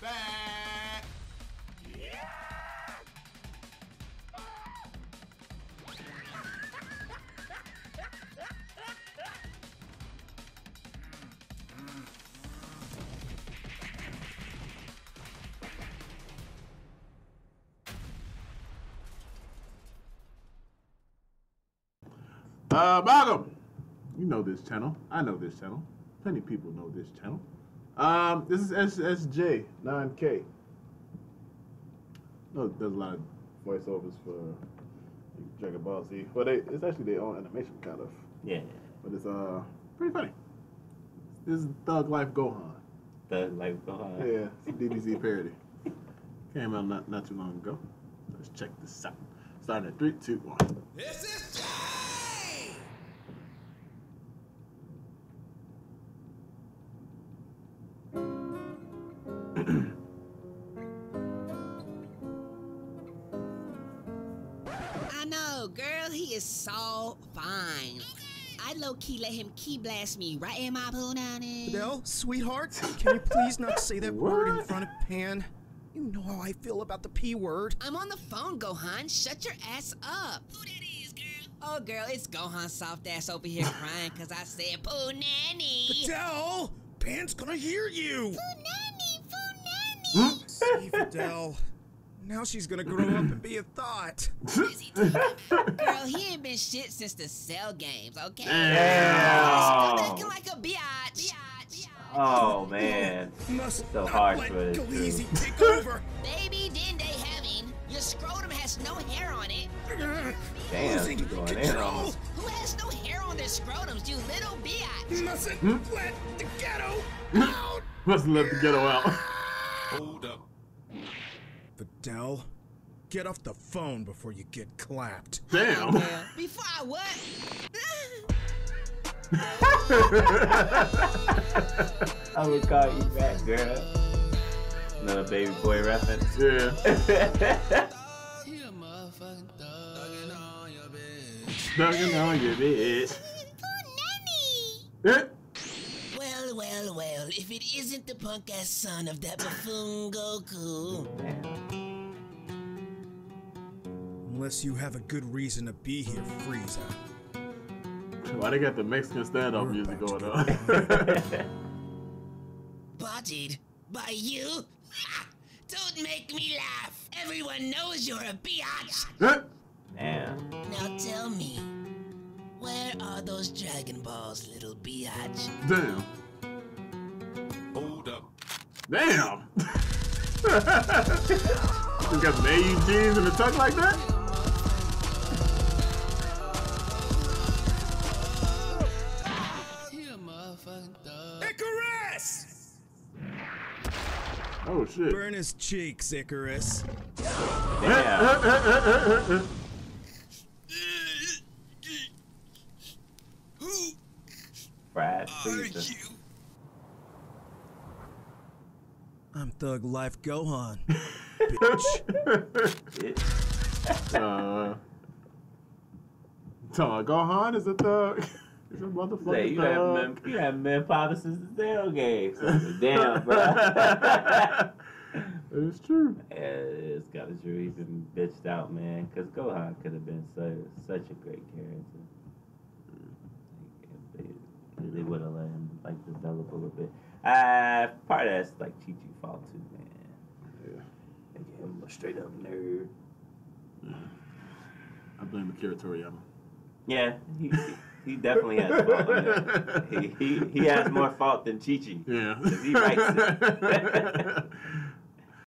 back. Uh, Malcolm, you know this channel. I know this channel. Plenty of people know this channel. Um, this is SSJ 9K. No, there's a lot of voiceovers for Dragon Ball Z. Well, they it's actually their own animation, kind of, Yeah. but it's uh pretty funny. This is Thug Life Gohan. The like go on. Yeah, it's a DBZ parody. Came out not, not too long ago. Let's check this out. Starting at three, two, one. This is I know, girl, he is so fine. I low key let him key blast me right in my punani. Videl, sweetheart, can you please not say that word in front of Pan? You know how I feel about the P word. I'm on the phone, Gohan. Shut your ass up. Who that is, girl? Oh, girl, it's Gohan soft ass over here crying because I said poo nanny. Videl! Pan's gonna hear you! nanny, poo nanny. Save Videl. Now she's gonna grow up and be a thought. Girl, he ain't been shit since the cell games, okay? Yeah. Damn. acting like a biatch. biatch. Oh man. Must So hard for this, Go easy take over. Baby, didn't they having? Your scrotum has no hair on it. Damn, Losing you going in on Who has no hair on their scrotums, you little biatch? Mustn't hmm? let the ghetto hmm? out. Mustn't let the ghetto out. Hold up. Videl, get off the phone before you get clapped. Damn. Girl, Before I what? I would call you back, girl. Another baby boy reference. Yeah. Stugging on your bitch. Eh, Well, well, well, if it isn't the punk ass son of that buffoon Goku. Unless you have a good reason to be here, Frieza. Why they got the Mexican standoff We're music going to on? Bodied by you? Don't make me laugh. Everyone knows you're a biatch. Damn. Now tell me, where are those Dragon Balls, little biatch? Damn. Hold up. Damn. you got some AU jeans and a tuck like that? Icarus! Oh shit. Burn his cheeks, Icarus. Damn. Brad, Frieza. I'm Thug Life Gohan. bitch. Uh, so Gohan is a thug. He's a motherfucking Say, you haven't you haven't been father since the cell game. Damn, bro. It's true. Yeah, it's got a true. He's been bitched out, man. Because Gohan could have been so, such a great character. Like, if they, they would have let him like develop a little bit. Uh, part of that's like Chi Chi fault too, man. Yeah. They gave him a straight up nerd. I blame Akira Toriyama. Yeah, he, he, definitely has fault. He, he he has more fault than Chi Chi. Yeah. he writes it.